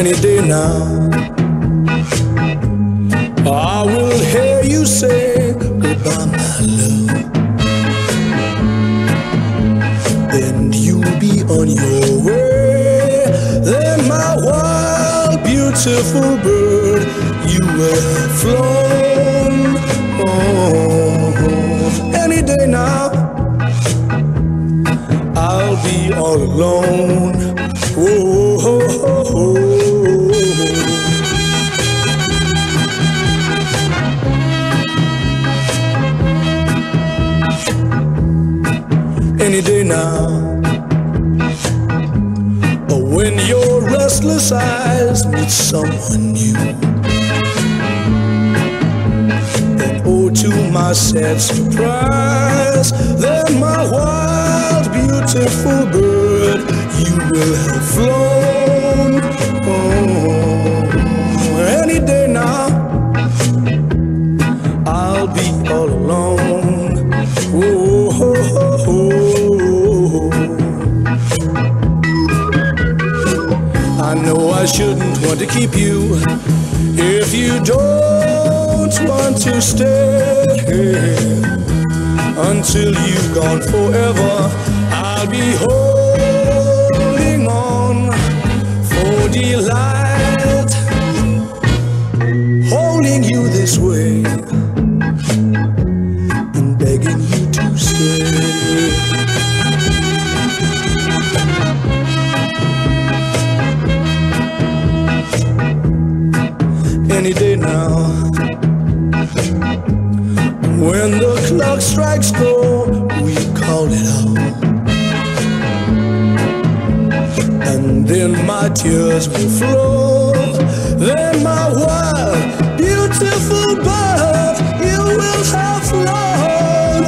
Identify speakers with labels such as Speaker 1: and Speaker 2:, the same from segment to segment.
Speaker 1: any day now. I will hear you say goodbye, my love. Then you'll be on your beautiful bird, you have flown. Oh, any day now, I'll be all alone. Oh, oh, oh, any day now. But when your restless eyes meet someone new, then oh, to my sad surprise, then my wild, beautiful bird, you will have flown. Oh, any day now, I'll be all alone. To keep you if you don't want to stay until you've gone forever. I'll be holding on for delight, holding you this way Any day now, when the clock strikes four, we call it out. And then my tears will flow. Then my wild, beautiful bird, you will have flown.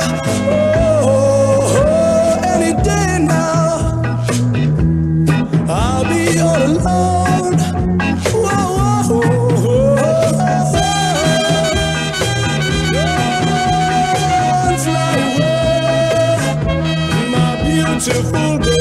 Speaker 1: Oh, oh, any day now, I'll be all alone. Don't fly